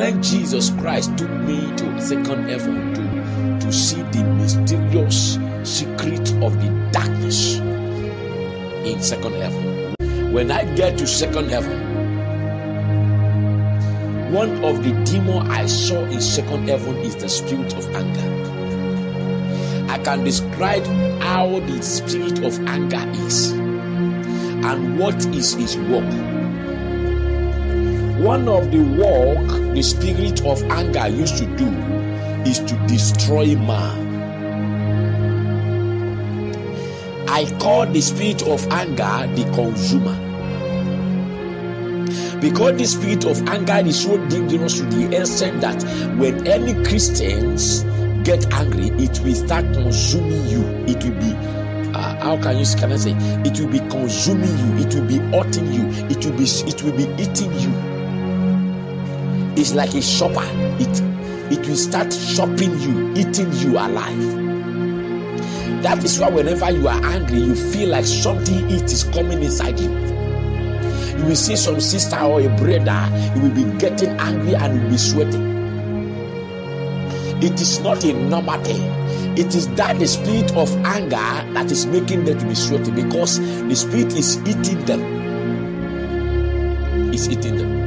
when Jesus Christ took me to second heaven to, to see the mysterious secret of the darkness in second heaven. When I get to second heaven, one of the demons I saw in second heaven is the spirit of anger. I can describe how the spirit of anger is and what is his work. One of the work the spirit of anger used to do is to destroy man. I call the spirit of anger the consumer because the spirit of anger is so dangerous to the extent that when any Christians get angry, it will start consuming you. It will be uh, how can you can I say it will be consuming you, it will be hurting you, it will be it will be eating you. It's like a shopper. It it will start shopping you, eating you alive. That is why whenever you are angry, you feel like something it is coming inside you you will see some sister or a brother, you will be getting angry and you will be sweating. It is not a normal thing. It is that the spirit of anger that is making them to be sweating because the spirit is eating them. It's eating them.